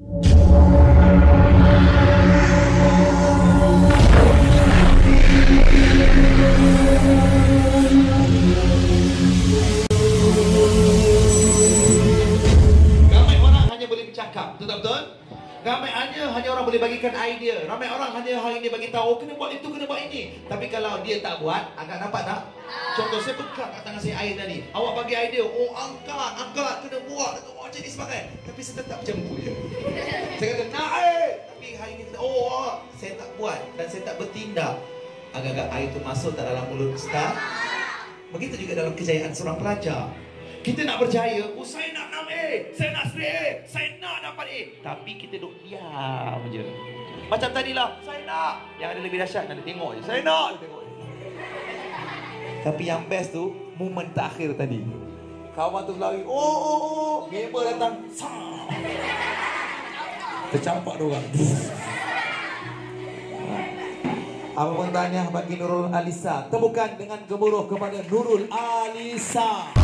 Ramai orang hanya boleh bercakap, betul tak betul? Ramai hanya hanya orang boleh bagikan idea. Ramai orang hanya hari ini bagi tahu oh, kena buat itu, kena buat ini. Tapi kalau dia tak buat, agak nampak tak? Contoh saya pegang kat tangan saya air tadi. Awak bagi idea, oh angkat, angkat, kena buat, kena buat macam ni sebagai. Tapi saya tetap macam tu je. Saya kata naik. Tapi hari ini oh ah, saya tak buat dan saya tak bertindak. Agak-agak air itu masuk tak dalam mulut ustaz. Begitu juga dalam kejayaan seorang pelajar. Kita nak berjaya, oh saya nak 6A, saya nak straight A, saya nak dapat A. Tapi kita diam je. Macam tadi lah, saya nak. Yang ada lebih dahsyat, nak tengok je. Saya nak, tengok je. Tapi yang best tu, momen terakhir tadi. Kawan tu berlari, oh, oh, oh. Gamer datang. Tercampak dia orang. Apa pun tanya bagi Nurul Alisa. Temukan dengan gemuruh kepada Nurul Alisa.